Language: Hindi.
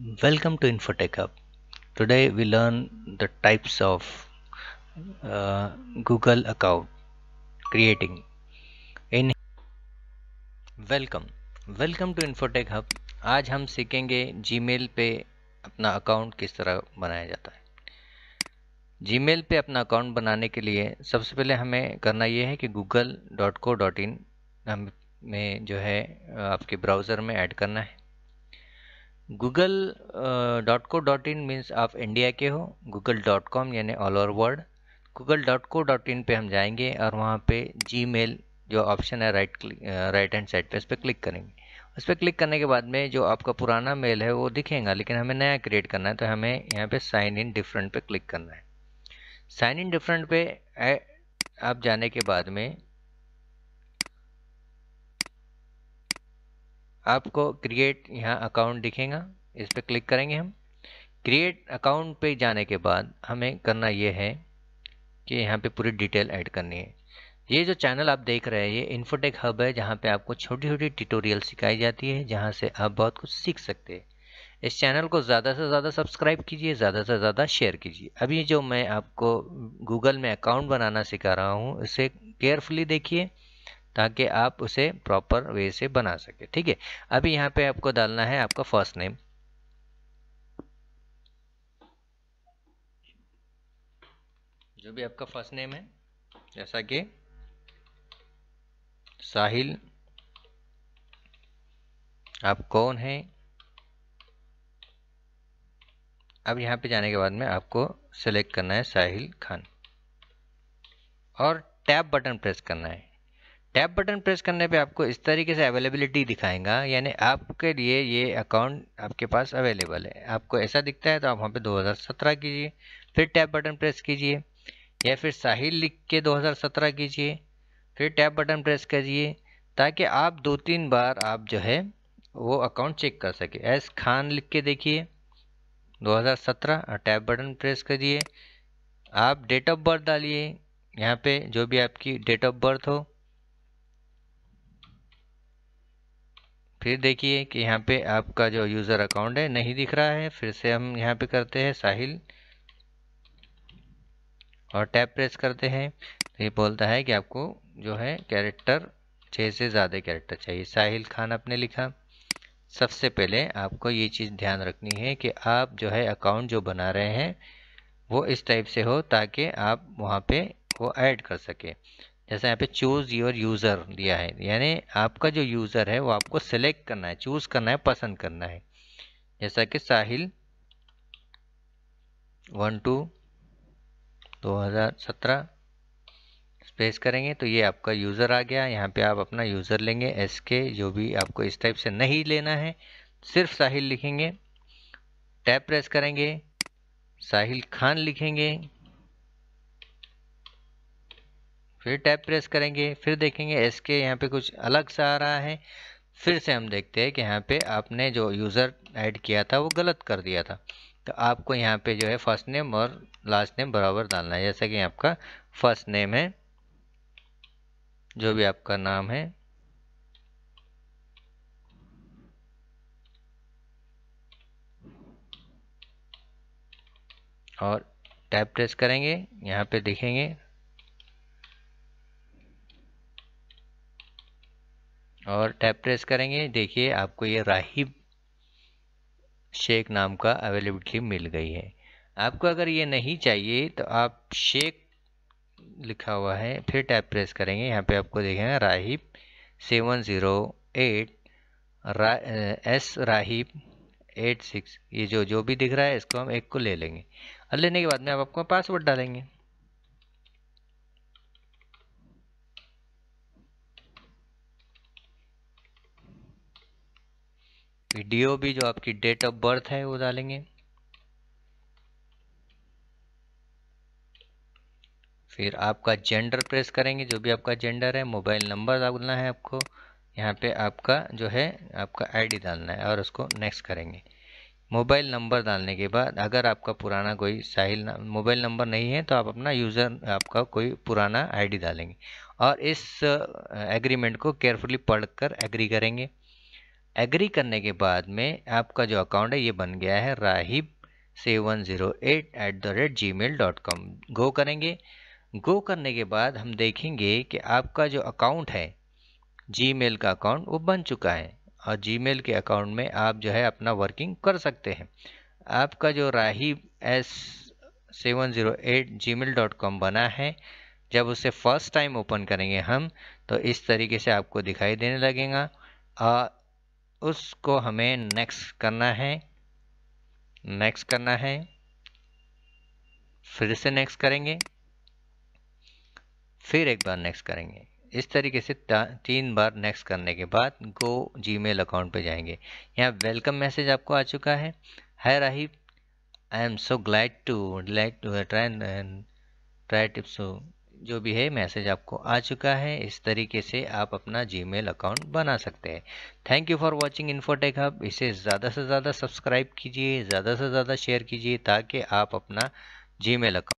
Welcome to Infotech Hub. Today we learn the types of uh, Google account creating. In Welcome. Welcome to Infotech Hub. आज हम सीखेंगे Gmail पे अपना अकाउंट किस तरह बनाया जाता है Gmail पे अपना अकाउंट बनाने के लिए सबसे पहले हमें करना ये है कि google.co.in हमें जो है आपके ब्राउज़र में ऐड करना है Google dot co dot in means आप इंडिया के हो गूगल डॉट कॉम यानी all over world Google dot co dot in पर हम जाएँगे और वहाँ पे जी मेल जो ऑप्शन है राइट राइट हैंड साइड पे, उस पर क्लिक करेंगे। उस पर क्लिक करने के बाद में जो आपका पुराना मेल है वो दिखेगा, लेकिन हमें नया क्रिएट करना है तो हमें यहाँ पे साइन इन डिफरेंट पे क्लिक करना है। साइन इन डिफरेंट पे आप जाने के बाद में आपको क्रिएट यहाँ अकाउंट दिखेगा। इस पर क्लिक करेंगे हम। क्रिएट अकाउंट पे जाने के बाद हमें करना ये है कि यहाँ पे पूरी डिटेल ऐड करनी है। ये जो चैनल आप देख रहे हैं, ये इन्फोटेक हब है, जहाँ पे आपको छोटी छोटी ट्यूटोरियल सिखाई जाती है, जहाँ से आप बहुत कुछ सीख सकते हैं। इस चैनल को ज़्यादा से ज़्यादा सब्सक्राइब कीजिए, ज़्यादा से ज़्यादा शेयर कीजिए। अभी जो मैं आपको गूगल में अकाउंट बनाना सिखा रहा हूँ, इसे केयरफुली देखिए। ताकि आप उसे प्रॉपर वे से बना सके। ठीक है? अभी यहाँ पे आपको डालना है आपका फ़र्स्ट नेम जो भी आपका फ़र्स्ट नेम है, जैसा कि साहिल, आप कौन हैं? अब यहाँ पे जाने के बाद में आपको सेलेक्ट करना है साहिल खान। और टैब बटन प्रेस करना है। टैप बटन प्रेस करने पे आपको इस तरीके से अवेलेबिलिटी दिखाएगा, यानी आपके लिए ये अकाउंट आपके पास अवेलेबल है। आपको ऐसा दिखता है तो आप वहाँ पे 2017 कीजिए, फिर टैप बटन प्रेस कीजिए, या फिर साहिल लिख के 2017 कीजिए, फिर टैप बटन प्रेस कीजिए ताकि आप दो तीन बार आप जो है वो अकाउंट चेक कर सके। एस खान लिख के देखिए 2017 और टैप बटन प्रेस करिए। आप डेट ऑफ़ बर्थ डालिए, यहाँ पे जो भी आपकी डेट ऑफ़ बर्थ हो फिर देखिए कि यहाँ पे आपका जो यूज़र अकाउंट है, नहीं दिख रहा है। फिर से हम यहाँ पे करते हैं साहिल और टैप प्रेस करते हैं। तो ये बोलता है कि आपको जो है कैरेक्टर छः से ज़्यादा कैरेक्टर चाहिए। साहिल खान आपने लिखा। सबसे पहले आपको ये चीज़ ध्यान रखनी है कि आप जो है अकाउंट जो बना रहे हैं, वो इस टाइप से हो ताकि आप वहाँ पे वो ऐड कर सके। जैसे यहाँ पे चूज़ योर यूज़र दिया है। यानी आपका जो यूज़र है, वो आपको सेलेक्ट करना है चूज़ करना है, पसंद करना है। जैसा कि साहिल वन टू दो हज़ार सत्रह स्पेस करेंगे तो ये आपका यूज़र आ गया। यहाँ पे आप अपना यूज़र लेंगे एस के जो भी आपको इस टाइप से नहीं लेना है, सिर्फ़ साहिल लिखेंगे। टैप प्रेस करेंगे, साहिल खान लिखेंगे। फिर टैप प्रेस करेंगे, फिर देखेंगे एस के यहाँ पर कुछ अलग सा आ रहा है। फिर से हम देखते हैं कि यहाँ पे आपने जो यूज़र ऐड किया था वो गलत कर दिया था। तो आपको यहाँ पे जो है फ़र्स्ट नेम और लास्ट नेम बराबर डालना है। जैसा कि आपका फ़र्स्ट नेम है, जो भी आपका नाम है। और टैप प्रेस करेंगे, यहाँ पे देखेंगे। और टैप प्रेस करेंगे। देखिए आपको ये राहिब शेख नाम का अवेलेबिलिटी मिल गई है। आपको अगर ये नहीं चाहिए तो आप शेख लिखा हुआ है फिर टैप प्रेस करेंगे। यहाँ पे आपको देखेंगे राहिब सेवन ज़ीरो एट रा, एस राहिब एट सिक्स ये जो जो भी दिख रहा है इसको हम एक को ले लेंगे। और लेने के बाद में आप आपको पासवर्ड डालेंगे। भी जो आपकी डेट ऑफ़ बर्थ है वो डालेंगे। फिर आपका जेंडर प्रेस करेंगे, जो भी आपका जेंडर है, मोबाइल नंबर डालना है आपको। यहाँ पे आपका जो है, आपका आईडी डालना है और उसको नेक्स्ट करेंगे। मोबाइल नंबर डालने के बाद अगर आपका पुराना कोई साहिल मोबाइल नंबर नहीं है तो आप अपना यूज़र, आपका कोई पुराना आईडी डालेंगे। और इस एग्रीमेंट को केयरफुली पढ़कर एग्री करेंगे। एग्री करने के बाद में आपका जो अकाउंट है, ये बन गया है Rahib seven zero eight eight the rate Gmail dot com go करेंगे। गो करने के बाद हम देखेंगे कि आपका जो अकाउंट है जी मेल का अकाउंट वो बन चुका है। और जी मेल के अकाउंट में आप जो है अपना वर्किंग कर सकते हैं। आपका जो Rahib S seven zero eight Gmail dot com बना है, जब उसे फ़र्स्ट टाइम ओपन करेंगे हम तो इस तरीके से आपको दिखाई देने लगेगा। और उसको हमें नेक्स्ट करना है। नेक्स्ट करना है। फिर से नेक्स्ट करेंगे। फिर एक बार नेक्स्ट करेंगे। इस तरीके से तीन बार नेक्स्ट करने के बाद गो जीमेल अकाउंट पे जाएँगे। यहाँ वेलकम मैसेज आपको आ चुका है। है Rahib I am so glad to glad to try try tips जो भी है, मैसेज आपको आ चुका है, इस तरीके से आप अपना जीमेल अकाउंट बना सकते हैं। Thank you for watching Infotech hub इसे ज़्यादा से ज़्यादा सब्सक्राइब कीजिए, ज़्यादा से ज़्यादा शेयर कीजिए ताकि आप अपना जीमेल अकाउंट